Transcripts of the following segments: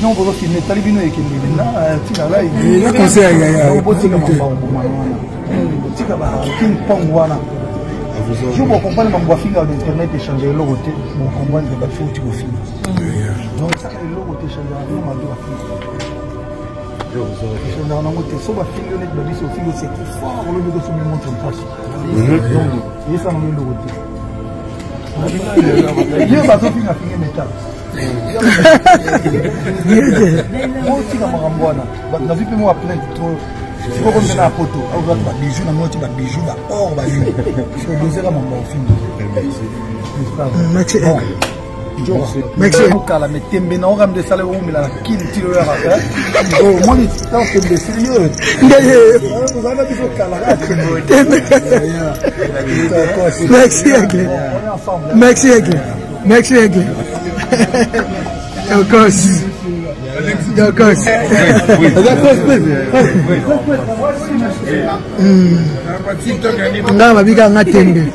bino bozofilme etali bino ekende nabotika mambambomana wana botika baking pong wana jo bokomprendre mambo afinga na internet échange eloko te bokomprendre bafo oti kofinga donc saka eloko te échangeaka bino mabe bafinga échangeaka nango te so bafingi neti babisi ofingi oseki fort olobi kosomi montre mpasi donc eyesana ngo eloko te ye bazofinga finge metal otika makambo wana navi mpe mwa plainte trop okomela ya poto aozaka babiju nango ti babiju baor balini obozela mambo ofimbi okala me tembe na oka mde esala oumela na kili ti oyaka omoni tembe sérieux merci again merci again merci again of course. Of course. Mm. nga babika nga tende mm.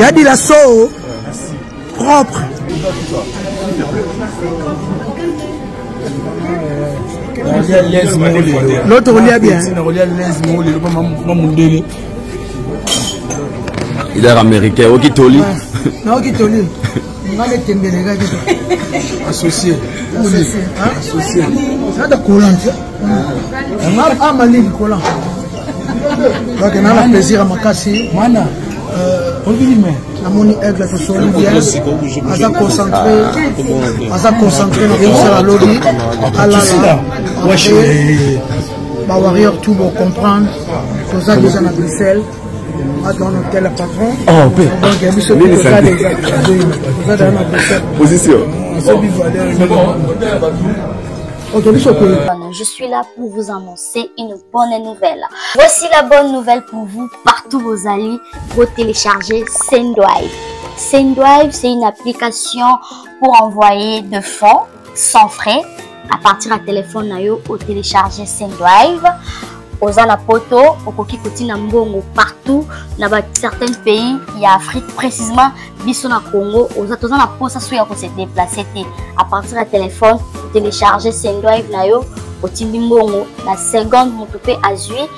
ya dila soo propre nakolia lese moko lelo loto kolia bien nakolia lese moko lelo mpa mondele idar américain oki toli naoki toli nga letembelekaki associé. Associé ada colant ama lili colant donc nana plaisir ya makasi mwana namoni aigle tosoli bien aza concentré aza concentré na kosala lobi alala bawarrior tout bocomprendre toza déjà na bruxelles adon hôtel patron donc ya biso toza déjà. Na bruxelles position Je suis là pour vous annoncer une bonne nouvelle. Voici la bonne nouvelle pour vous, partout vous allez, vous télécharger Sendrive. Sendrive, c'est une application pour envoyer de fonds sans frais à partir à téléphone au télécharger Sendrive. Oza na poto okoki kotina mbongo partout na ba certains pays ya afrique précisément biso na congo. Oza toza na mposa so ya kose déplace te. À partir ya téléphone otélécharge sendrive na yo otindi mbongo na seconde moto mpe azwi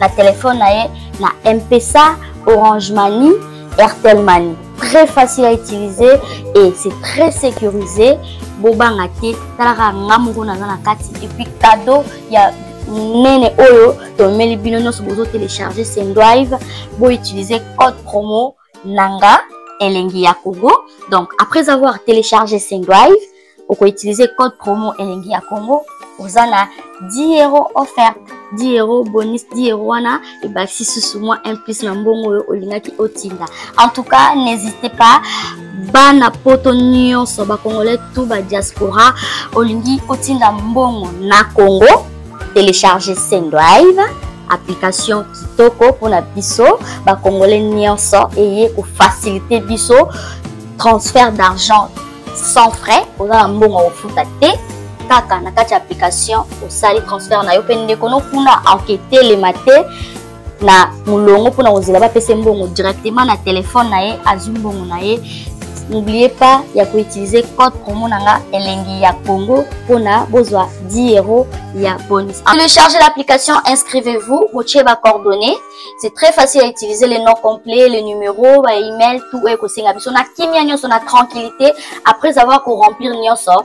na telefone na ye na mpesa orange mani airtel mani très facile à utiliser et c'est très sécurisé. Bobanga te talaka nga moko naza na kati. Et puis cadeau ya nene oyo. Tomeli bino nyonso bozotélécharge sendrive boutilize code promo nanga elengi ya congo donc après avoir téléchargé sendrive okoutilize code promo elengi ya congo oza na 10 euro offerte 10 euro bonus 10 euro wana. Ebakisi susu mwa un plus na mbongo oyo olingaki otinda en tout cas n'hésitez pas. Bana poto nyonso bakongolais tout badiaspora olingi otinda mbongo na congo télécharger sendrive application kitoko mpona biso. Bakongolais nyonso eye kofacilite biso. Transfert d'argent sans frais oza na mbongo kofuta te kaka na kati ya application osali transfert na yo mpe ndeko no kuna anketelema te na molongo mpona kozela bapesa mbongo directement na telefone na ye azwi mbongo na ye n'oubliez pas ya koutiliser code promo nanga elengi ya congo mpona bozwa 10 euros ya bonus. Téléchargez l'application inscrivez-vous botie bacoordonnées c'est très facile à utiliser les noms complets les numéros baemail tout oyo ekosenga biso na kimia nyonso na tranquillité. Après avoir koremplir nyonso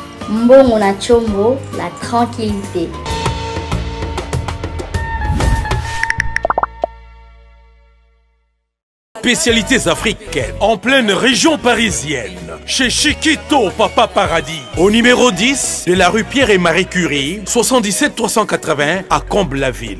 mbongo na chombo la tranquillité Spécialités africaines en pleine région parisienne. Chez Chiquito Papa Paradis. Au numéro 10 de la rue Pierre et Marie Curie, 77 380 à Comble-la-Ville.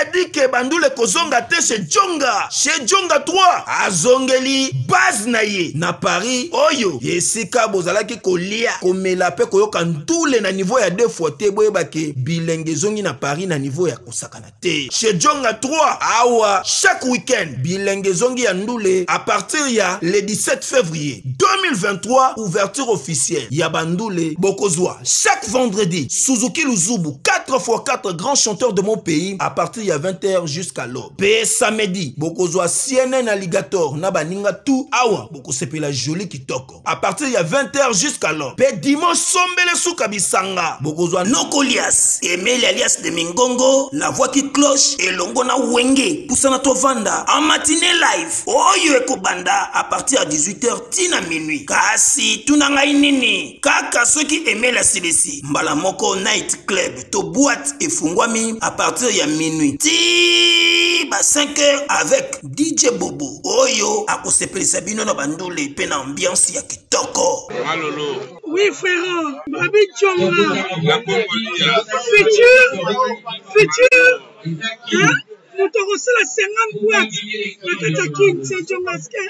adike bandule kozonga te chez jonga chez jonga 3 azongeli base na ye na paris. Oyo esika bozalaki kolia komela mpe koyoka ndule na nivo ya deux fois te boyebake. Bilenge na paris na nivo ya kosakana te. Chez jonga 3 awa chaque week-end bilenge ezongi ya ndule à partir ya le 17 février 2023 ouverture officielle. Ya bandule bokozwa chaque vendredi suzuki luzubu 4 x 4 grands chanteurs de mon pays à partir ya 20h jusqu'à l'aube. Mpe samedi bokozwa cnn alligator na baninga tu awa bokosepela joli kitoko. À partir ya 20h jusqu'à l'aube. Mpe dimanche sombele suka bisanga bokozwa nokolias emeli alias de mingongo la voix qui cloche elongo na wenge pusana tovanda. En matinée live oyo ekobanda à partir ya 18h tina minuit. Kasi tuna ngai nini? Kaka soki emeli asilisi mbala moko night club to boîte efungwami à partir ya minuit ti ba 5 heures avec dj bobo. Oyo akosepelisa bino na bandule mpe na ambiance ya kitoko. Malolo, Oui, frère, Babi Tchonga, la futur, futur, hein? moto akosala 50 boîte na kati ya kin se Tchongaske,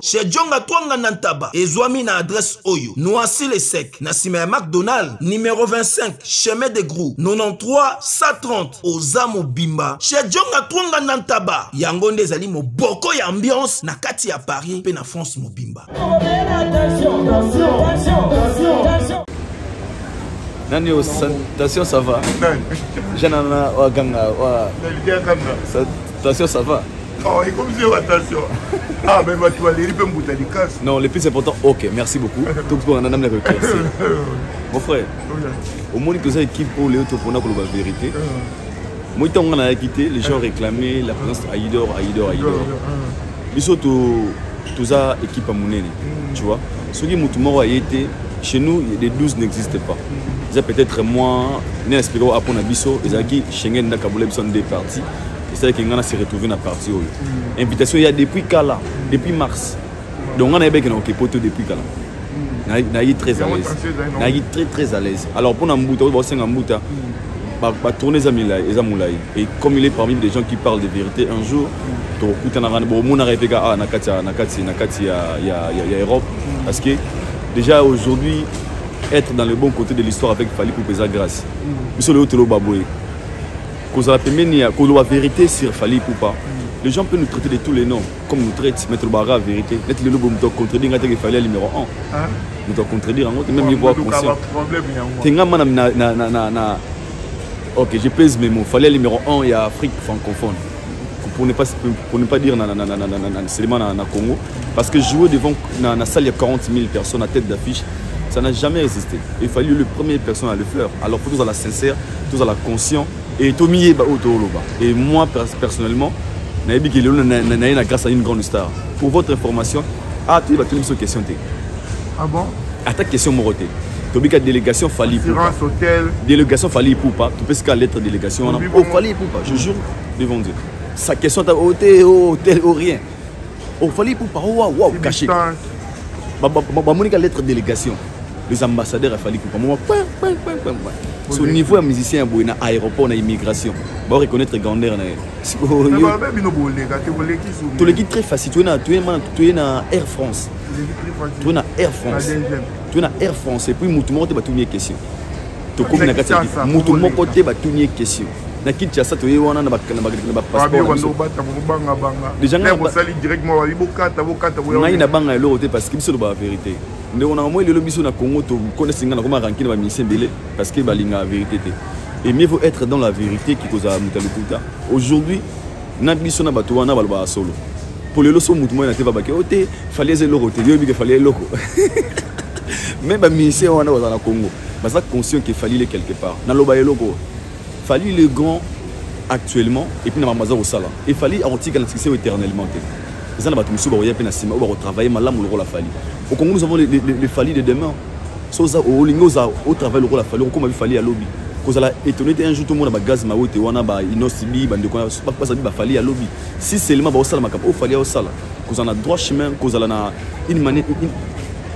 chez jonga twanga na ntaba. Ezwami na adresse oyo. Noisi le sec. Na nsima ya macdonald numero 25 chemin de grou 93 130 oza mobimba. Chez jonga twanga na ntaba. Yango nde ezali moboko ya ambiance na kati ya paris mpe na france mobimba. Nani o station ça va? Janana waganga wa station ça va ekomisi yo attention. Ah me bato baleri mpe mbuta likasi non le plus important ok merci beaucoup. Tokona namna koéclaircir mon frère omoni toza équipe oyo leo topona koloba vérité. Moi ntango nga nayaki te les gens réclamaient la présence aidor aidor aidor biso to- toza équipe ya monene tu vois. Soki motu moko aye te chez nous les 12 n'existe pas. Eza peut-être moi ne explike oyo apona biso ezalaki schengen ndakabola biso nde parti esalaki nga na se retrouve na parti oyo invitation ya depuis kala depuis mars. Donc nga nayebaki na okepo to depuis kala nayi très à l'aise. nayi très très à l'aise. Alors mpona mbuta oyo baosenga mbuta batourne eza molai et comme il est parmi des gens qui parlent de vérité un jour tokokutanaka bomonaka epeka awa na kati ya- europe. Parce que déjà aujourd'hui être dans le bon côté de l'histoire avec fali poupe eza grâce biso lelo toloba boye kozala pembeni ya koloba vérité sur fali poupa les gens peuvent nous traiter de tous les noms comme nous traite mais tolobaka ya vérité neti lelo boye moto acontredire nga teke fali ya numéro 1 moto acontredire yango te même ye boa conscient te nga ma na, ok je pèse mes mots fallait numéro 1 il y a Afrique francophone pour ne pas pour ne pas dire seulement na, na Congo parce que jouer devant na, na salle il y a 40 000 personnes à tête d'affiche ça n'a jamais existé il fallait le premier personne à le faire alors faut tous à la sincère tous à la conscient et tomiye ba oyo toloba et moi personnellement nayebi ke lelo naye na grâce à une grande star. Pour votre information atoyi batoli biso question te ah bon? Ata question moko te tobika délégation fali ipupa délégation fali ipupa topesika lettre délégation wana oh, o fali ipupa je jure. Devant dieu. Sa question ta oh, o te o oh, tel o rien. O fali ipupa o waw waw caché. bamonika lettre délégation. Les ambassadeurs ya fali ipupa moma point point point point point so niveau ya musicien ya boye na aéroport na immigration na bino boleka te boleki soki toleki très facile na- mana- toye na air france toye na air france toye na air france epuis mutu moko te batuni ye question tokomi na kati ya Kinshasa, mutu moko koleka. te batuni ye question na kinshasa toye wana na ba- na ba- na bapasseport na ngai nabanga eloko te parce que biso loba vérité ndeko nanga moi lelo biso na congo tokonesinga na koma ranki na bamisien ebele parce que balingaka vérité te. Et mieux vaut être dans la vérité ki kozala moto ya lokuta. Aujourd'hui na biso na bato wana balobaka solo. Po lelo so motu moi na te babaki o te fali eza eloko te yoyebi ke fali eloko. Même bamisien wana bazala na congo baza conscient ke fali le quelque part. Naloba eloko fali le grand actuellement et puis na makambo aza kosala. Efali akotika na succès éternellement te eza na bato mosusu bakoya mpe na nsima oyo bakotravaille malamu lokola fali. Au congo nous avons le, le, le fali de demain. So oza olingi oza otravaille lokola fali okokoma bifali ya lobi kozala étonné te un jour tomona bagaz mawo te wana bainosibi bandeko bazali bafali ya lobi si seulement baosala makambo oyo fali aosala kozala na droit chemin kozala na une manière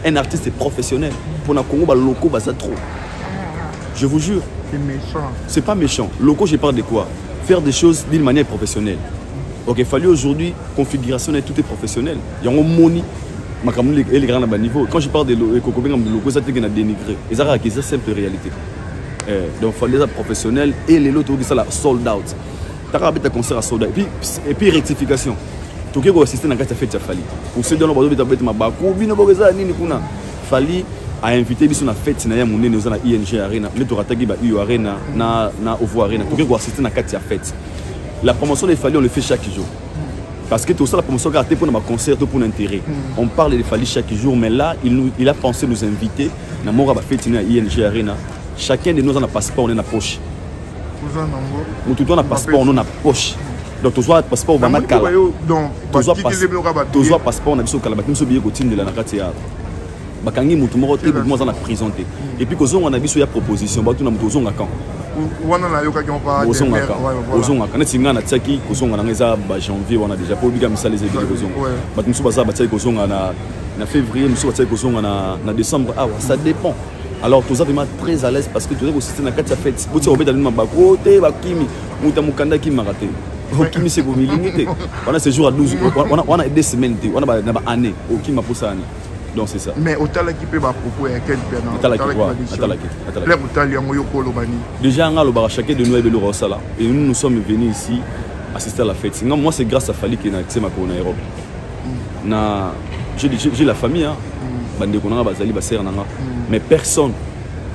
un artiste professionnel. Mpo na congo baloko baza trop. Je vous jure. C'est méchant. C'est pas méchant. Loco, je parle de quoi? Faire des choses d'une manière professionnelle. Il fallait aujourd'hui, configuration et tout est professionnel. Il y a un money. makambo ele- elekaka na baniveau quand je parle de lo- ekokobenga loko eza teke na dénigré. Ezalaka ke eza simple réalité. Eh, donc fallait eza professionnel et lelo tokokisala sold out. Abeta concert ya sold et puis, et puis rectification. Tokoki koassiste na kati ya fete ya fali pour ceux dano bazobeta na ye monene oza na ing arena. Na, ya la promotion de fali on le fait chaque jour. Parce que tout ça la promotion kaka te mpona baconcert to mpona intérêt on parle de fali chaque jour mais là il, nous, il a pensé nous inviter moko ya bafeti na ing arena. Chacun de nous aza na passeport ne na poche oza nango motu to na passeport no na poche donc tozwa passeport obanda kala donc tozwa batikeli biloka pas- tozwa passeport na biso kala bati biso biye kotindela na kati ya bakangi motu moko te motu moko aza na prison te et puis kozonga na biso ya proposition. Batuna motu ozonga quand? Wana nayokaki mpa ozongaka ozongaka neti ngai natiaki kozonga nanga eza bajanvier wana déjà po obika misala eza ebili kozonga bato mosusu baza batiaki kozonga na, février mosusu batiaki kozonga na, décembre awa ça dépend alors toza vraiment très à l'aise parce que toza kosiste na kati ya fete botia kobeta bino mabako te bakimi moto ya mokanda akimaka te okimi se bomilingi te wana séjour à 12 wana- wana deux semaines te wana ba- na baannée okima mposani donc c'est ça mais otalaki mpe bapropos ya kel mpe Natalaki, ouais, natalaki, natalaki. lere otali yango yo koloba nini Déjà, on a le chacun de nous Sala. Et nous, nous sommes venus ici assister à la fête. Sinon, moi, c'est grâce à Fali qui est ma en Europe. Na, j'ai, j'ai, j'ai la famille, hein. Bande konanga bazali baser nanga. Mais personne.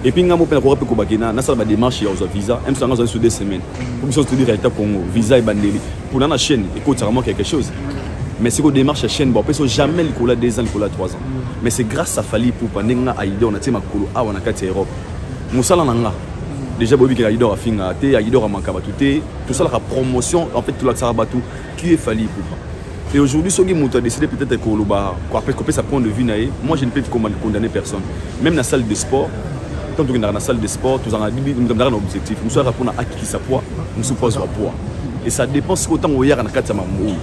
Et puis, ngamo pena korape kobakena, na sala ba démarche ya oza visa. Même si on a sur deux semaines. Pour que dire réalité Congo, visa et bandeli. Pour la chaîne, ça vraiment quelque chose. Mais qu'on démarche à chaîne, peut jamais le cola deux ans, le cola trois ans. Mais c'est grâce à Fali pour pandenga aide on a tima kolo awa na kati ya Europe. Musala nanga. déjà boyebi ke aidor afinga te aidor amakaba tu te tosalaka promotion en fait tolakisaka bato qui est fali pupa et aujourd'hui soki moto a décidé peut-être koloba kopesa point de vue na moi je ne peux condamner personne. Même na salle de sport tant tokendaka na salle de sport tozalaka na objectif. Mosu aka mpona akikisa poids mosu mpo azwa poids et ça dépend oyaka na kati ya mamoi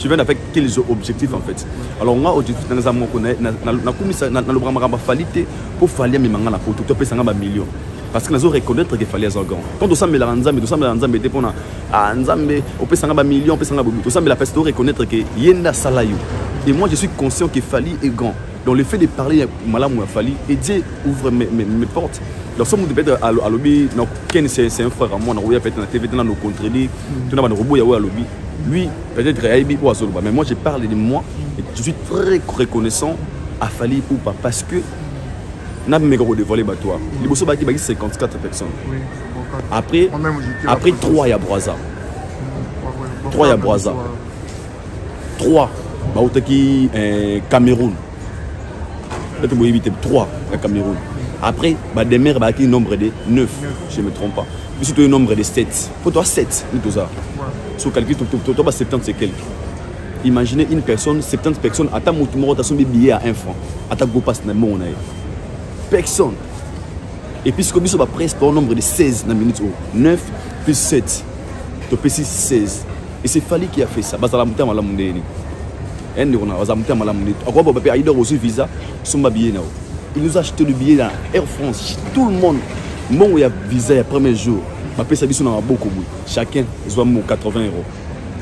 tu viens avec quels objectifs en fait? Alors nga objectif nanga eza moko nakumisa nalobaka makambo afali te mpo fali amemanga na poto to apesanga bamillion parce que nazo reconnaître ke fali aza grand quand tosambelaka nzambe tosambelaka nzambe te mpona ah, nzambe opesanga bamillion opesanga bobi tosambela pesi to reconnaître ke ye nde asala yo et moi je suis conscient que fali est grand donc le fait de parler malamu ya fali et dieu ouvre mes, mes, mes portes. Donc so moto peut-être alobi ken c'est un frère à moi nakoya peut-être na tv te na no contredire tona bana koboya oyo alobi. Lui peut-être ayebi oyo azoloba. Mais moi je parle de moi et je suis très reconnaissant à fali poupa parce que namemeka kodévoile bato wana liboso baki baki 54 personnes. Après après 3 ya braza 3 ya braza 3 bautaki eh, cameroun peut-être vous évitez 3 à Cameroun. Après, bah, des maires, bah, qui nombre de 9, je ne me trompe pas. Mais si tu as un nombre de 7, pour toi 7, nous tout ça. Si tu calcules, tu as 70 c'est quelques. Imaginez une personne, 70 personnes, à ta moutumoro, tu as son billet à 1 franc, à ta go passe, on a Personne. Et puis, ce que nous sommes presque pour un nombre de 16 dans la minute, 9 plus 7, tu as 16. Et c'est Fali qui a fait ça. Bah, ça la moutarde, la moutarde. Et nous, on a la montagne, la montagne. Encore, on peut aussi visa, son billet. Il nous a acheté le billet dans Air France. Tout le monde. mbongo ya visa ya premier jour bapesa biso na maboko boye chacun ezwa mo 80 euros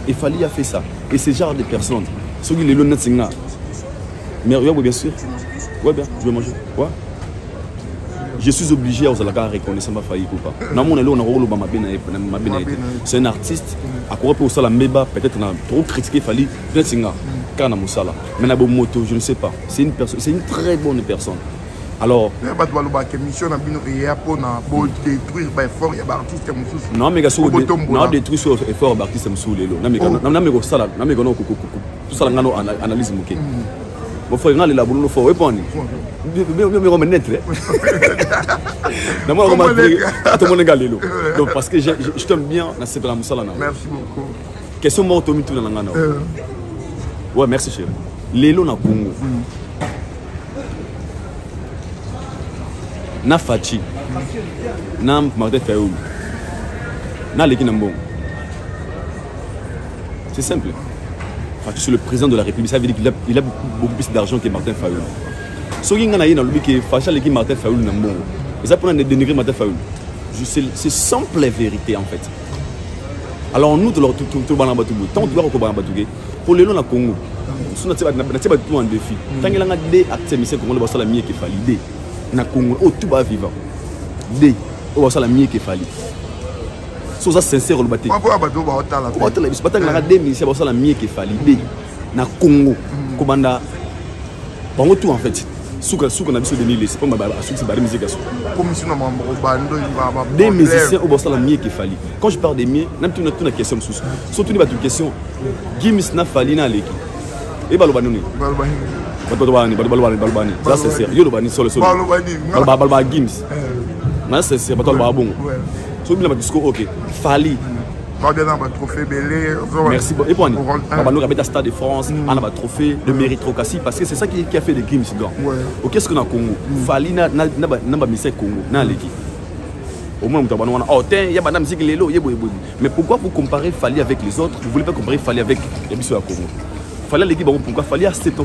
et fali a fait ça et ce genre de personnes soki lelo neti nga mais ouais, ouais, bien sûr ouais bien je vais manger ouais je suis obligé à ozalaka reconnaissant bafayi kupa namona eloko nakokoloba mabe na ye mabe na ye te c'est un artiste akoka mpe kosala mbeba peut-être na trop critiquer fali neti nga kaka na mosala mais na bomoto je ne sais pas. C'est une personne c'est une très bonne personne. Alors bato balobaka émission na bino eya mpona bodétruire baeffort ya baartiste mosusu nameka soki Obotombola. nadétruire so effort baartiste mosusu lelo nameka kosala nameka no tosala ngano ana- analyse moke bofo ngali la bulu fo weponi mi ko menetre na mo ko ma to mo ngali lo donc parce que je t'aime bien na c'est la musala na merci beaucoup question mo to mi tu na ngana ouais merci chérie lelo na kungu na fachi na martin fayoulu na leki na mbongo c'est simple c'est le président de la république ça veut dire qu'il a, a beaucoup plus d'argent que martin na ye nalobi ke faci aleki martin fayulu na mbongo eza mpona dénigrer martin fayulu Je- c'est c'est simple vérité en fait alors nous tolobana bato boye ntango tolaka kobana bato ke po lelo na congo so natie bato tu en défi ntangelanga de acteur mise congo le basala mieke efali de na congo oyo tu bavivant de oyo basala mieke efali so oza sincere oloba te. Batala biso batangelanga de ministère basala mieke efali de na congo. Kobanda bango tout en fait. Suka suka na biso denilesi mpo asukisi bari musike ya des musiciens oyo basala mieke efali. Quand je parle de mie na tuna question mosusu. So tuni bato question gimis na fali na aleki e baloba nini? Bato balobani balobani za sincère. yo lobani solo solo. Baloba baloba gims. Na sincère bato balobaka bongo so bina bato siko ok. Fali. Babia na batrophée ebele merci bon et pour ani babando kabeta stade de France ana batrophée de méritocratie parce que c'est ça qui, qui a fait de gims grand Ouais. ok ce que na Congo. Fali na na na ba- na ba misère Congo na aleki au moins mutabana wana oh tiens ya bana musique lelo yebo yebo mais pourquoi vous comparez Fali avec les autres? Vous voulez pas comparer Fali avec les biso ya Congo. Fali l'équipe bon pourquoi Fali a 7 ans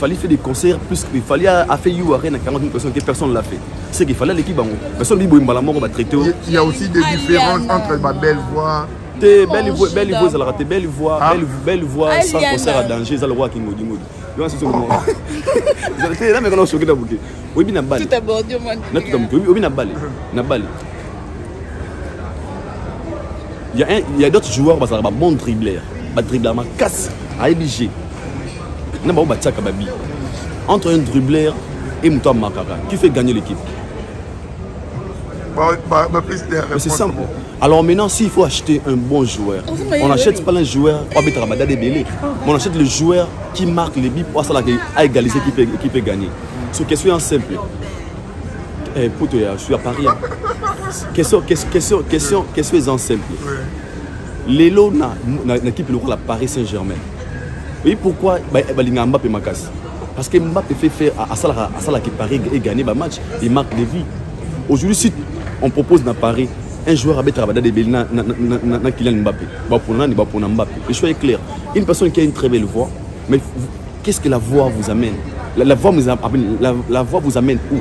fallait faire des concerts plus qu'il fallait a fait You Arena 40 000 personnes que personne l'a fait. C'est qu'il fallait l'équipe bango. Personne dit bon malamor va traiter. Il y a aussi des différences entre ma belle voix. Te belle voix belle voix ezalaka te belle voix belle belle voix sans concert à danger eza lokwa kingodingodi namekana osoki na boke oyebi na bale na tuta moke oyebi na bale na bale ya d'autres joueurs bazalaka babon dribler badribler makasi ayebi jeu na bango batiaka babi entre un dribbleur et moto amakaka qui fait gagner l'équipe c'est simple. Alors maintenant, s'il faut acheter un bon joueur, on n'achète pas un joueur pour. On achète le joueur qui marque les buts pour ça là, à égaliser qui peut, qui peut gagner. C'est question simple. Eh, poto ya, je suis à Paris. hein. Question, question, question, question, question simple. Lelo na na na équipe lokola Paris Saint-Germain? Oui, pourquoi? Bah, balinga Mbappé makasi Parce que Mbappé fait faire à Salah à Salah qui Paris et gagner le match, il marque des vies. Aujourd'hui, si on propose dans Paris un joueur à Betra Bada de Belina, na, na, na, na Kylian Mbappé, bah bah pour Mbappé. Le choix est clair. Une personne qui a une très belle voix, mais qu'est-ce que la voix vous amène? La, voix vous amène, la, voix vous amène où?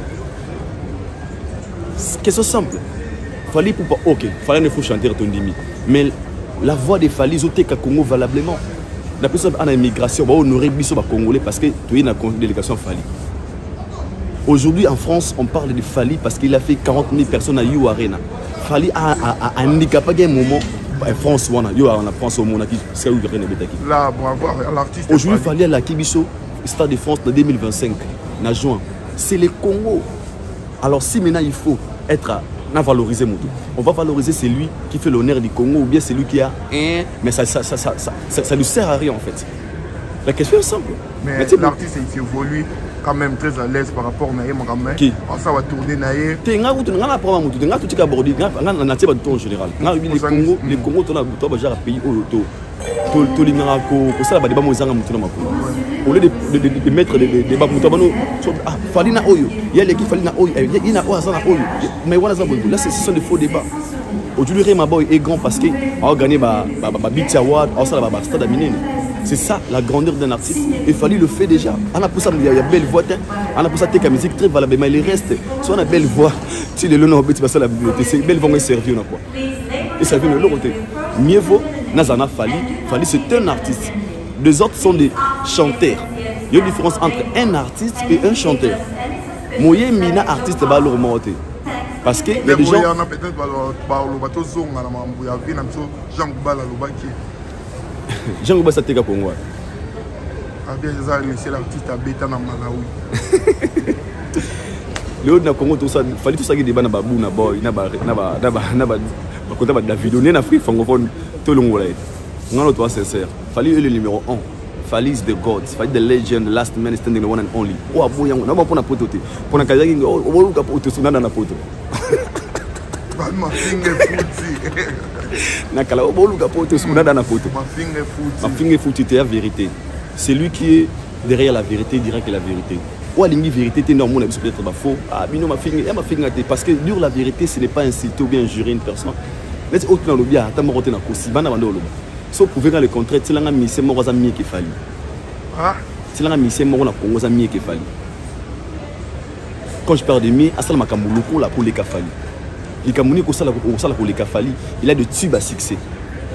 Question simple. Fallait pour pas. Ok, fallait ne faut chanter ton demi. Mais la voix des zoté qu'à Congo valablement. La personne en immigration, bah, on aurait biso Congolais parce que tu es dans la délégation Fali. Aujourd'hui en France, on parle de Fali parce qu'il a fait 40 000 personnes à You Arena. Fali a, un moment. En France, wana, yo en France au monde qui c'est où Arena betaki. là bravo à l'artiste Aujourd'hui, Fali à la Kibiso, Stade de France en 2025, en juin. C'est le Congo. Alors si maintenant il faut être on va valoriser celui qui fait l'honneur du Congo ou bien celui qui a un, mais ça ça, ça, ça, ça, ne sert à rien en fait. La question est simple. mais tu sais, l'artiste il évolue quand même très à l'aise par rapport na ye makambo asa batourne na ye te nga kutu nga na problème motu te nga totika bordi nga na tie bato en général nga lobi lecongo lecongo tona to bajar pays oyo to tolingaka kosala badeba mo ezanga motu na makolo au lieu de mettre deba motu abano fali na oyo ya leki fali na oyo ye na oyo aza na oyo mais wana aza boyebo là ce sont des faux débats aujourd'hui remaboy est grand parce que aogane babit award aosala bastade ya minene C'est ça la grandeur d'un artiste. Il fallait le faire déjà. On a pour ça, il y a belle voix, on a pour ça, la musique très valable, mais il reste. Soit on a belle voix, tu le nom, tu vas la bibliothèque, c'est belle voix, servir, on a quoi. Et ça vient de l'autre côté. Mieux vaut, Nazana Fali, Fali c'est un artiste. Les autres sont des chanteurs. Il y a une différence entre un artiste et un chanteur. Moye Mina artiste va leur monter. Parce que il y a des gens. jango basateka kongo wana eza monsieur l'artiste abeta na malawi leo na congo fali tosalaki deba na babu na boy na bakota badavido nde na afrique francophone tolongola ye ngano toa sincère fali ele numéro 1 fali is the god fali the legend the last man standing the one and only oyo abo yango na ba mpo na poto te mpo na kazaki oboluka poto sonanda na poto bani mafinga efuti na kala oboluka poto sunanda na poto mafinga efuti mafinga efuti te ya vérité. Celui qui est derrière la vérité dira que la vérité. O alingi vérité te nde amona biso peut-être bafaux ah bino mafinga ya mafinga te parce que dire la vérité ce n'est pas insulter ou bien injurer une personne. Neti oyo tuna lobi ata moko te na kosi bana bande oloba. So prouve nga le contraire tielanga misie moko aza mieke efali Ah, tielanga misie moko na congo aza mieke efali quand je parle de mie asala makambo lokola koleka fali Il a de tubes à succès.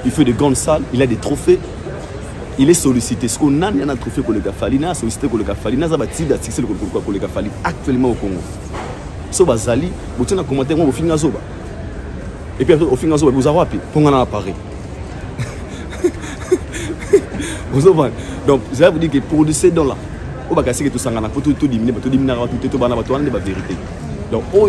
Il fait de grandes salles, il a des trophées. Il est sollicité. Ce qu'on a, il y a un trophée pour le Gafali, il a sollicité pour le Gafali, il a un tube à succès pour le Gafali, actuellement au Congo. So Bazali, vous avez un commentaire, vous finissez Zoba. Et puis au final, vous avez appris, pour qu'on a. Vous avez Donc, je vais vous dire que pour ces dons-là, vous avez tout ça, vous avez tout vous tout diminué, vous avez tout vous avez tout vérité. Donc, oh,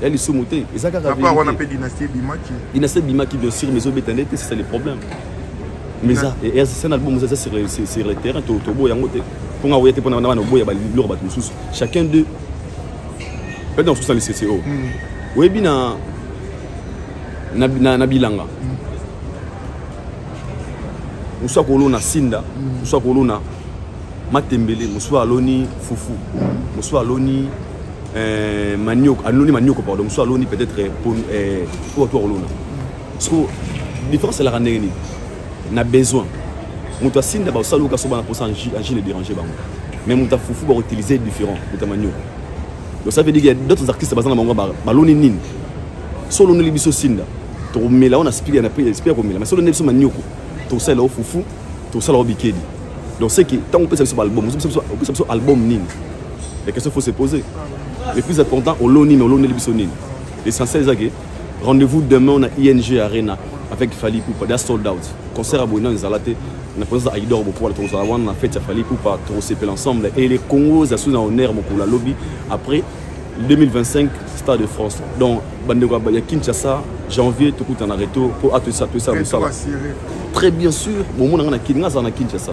témoin moto alobi boye ya lisumu te. Eza kaka na part wana vérité mpe dynastie ebimaki dynastie bimaki bien sûr mais ezobeta nde te c'est ça le problème. Mais eza et- et c'est un album eza sur sur- sur le terrain to- toboya yango te. Mpo nga oya te mpona bana oboya biloko bato mosusu chacun d'eux. Peut-être na mosusu na licco oyebi na na- na na bilanga mosusu akolona sinda. Mosusu akolona matembele. Mosusu aloni fufu. Mosusu aloni euh, manioc, aloni manioc, pardon, soit aloni peut-être pour euh, ou toi alona. Parce que différence c'est la ranérine. On a besoin. On doit signer d'abord ça l'occasion pour ça agir les déranger bango. Mais on t'a foufou pour utiliser différent, pour manioc. Donc ça veut dire qu'il y a d'autres artistes basant dans bango baloni nini. Solo no libiso sinda. To mela on a spiri na pri espère mela. Mais solo ne manioc. To ça là foufou, to ça là bikedi. Donc c'est que tant on peut ça sur album, on peut ça sur album nini. Les questions faut se poser. Le plus important, on l'onime, on l'onime les L'essentiel, c'est rendez-vous demain, on a ING Arena avec Fali Poupa. That's sold out. Concert abonné, on a on a présence à Idor pour on a fait Fali Poupa, Torosepel ensemble. Et les Congos, à sous honneur, pour la lobby. Après, 2025, Stade de France. Donc, il y a Kinshasa, janvier, tout le en arrêt pour tout tout ça, tout ça. Très bien sûr, au moment où on a Kinshasa, on a Kinshasa.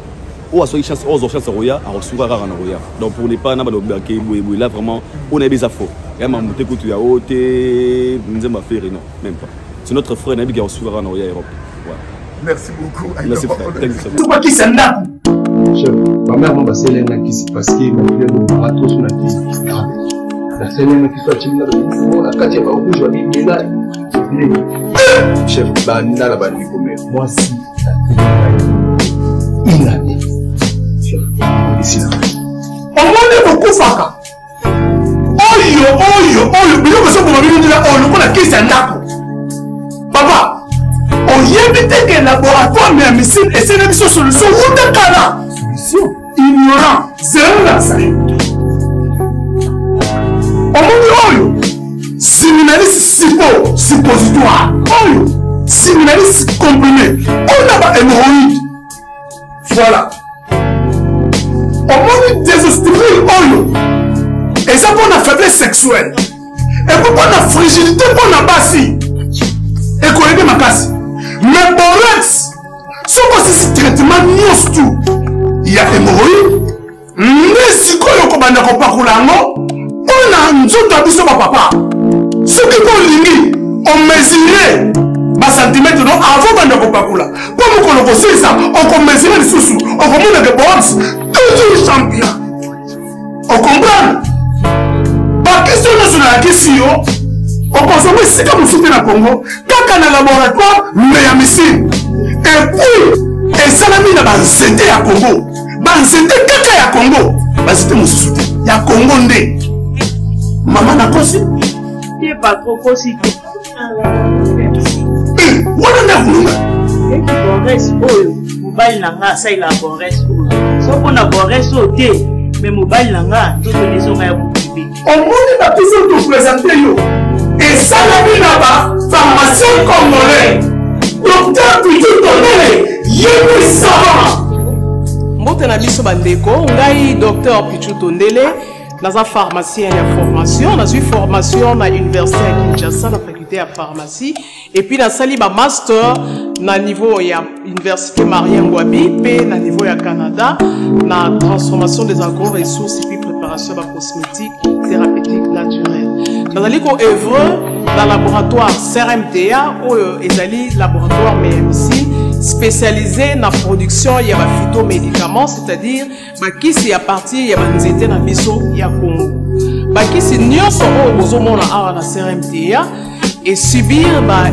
ou à soi chasse aux chasse à roya à recevoir rare en donc pour ne pas là vraiment on est des et ma montée que tu as ôté nous faire non même pas. C'est notre frère qui a recevoir en Europe. Merci beaucoup. Merci frère. tout quoi qui s'en a chef ma mère m'a passé l'un parce que ma fille nous tous une la scène qui soit on a quatre pas rouge avec des là. Chef bah n'a la comme moi si une année. Esila omoni okufaka. Oyo oyo oyo. Biloko ezoboma binindila oyo lokola kisi ya ndako. Papa oyebi te ke laboratoire ya misine esene biso solution. Wuta kala. Ignorant. Zero na zai omoni oyo siminalisi sipo suppositoire. Oyo analyse comprimé. Mpona bahémoroïde voilà omoni désostérile oyo eza mpona faiblesse sexuelle epo mpona frigidité mpona basi. Ekoyede makasi mais borex soki osisi traitement nyonso tu ya hémoroïde nde sikoyo kobanda kopakola yango mpona nzoto ya biso bapapa soki mpo olingi omesure basantimetre no avant banda kopakola. Mpo mokolo kosilisa okomesure lisusu okomonake box toujours champion okomprendre bakestio nyonso nayakisi yo okozonga esika mosusu te na congo kaka na laboratoire me ya misine epuis esalami na banzete ya congo. Banzete kaka ya congo. Banzete mosusu te ya congo nde. Mama nakosi wana nde oyo mobali na nga asalela bores so mpona bores oyo te me mobali na nga tozona ezonga ya bokibe omoni bapesi topresente yo. Esalami na bapharmacien congolais. Docteur pitu tonele yebi savant mbote na biso bandeko ngai docteur pichu tondele naza pharmacien ya formation nazwi formation na université ya kinshasa na faculté ya pharmacie. Epuis nasali bamaster na niveau ya université marien ngwabi mpe na niveau ya canada na transformation des agro-ressources epuis préparation ya bacosmétique thérapeutique naturelle. Nazali koœuvre na laboratoire crmta oyo ezali laboratoire mmc spécialisé na production ya baphytomédicaments c'est-à-dire bakisi ya partir ya banzete na biso ya congo. Bakisi nyonso oyo bozomona awa na crmta esubir ba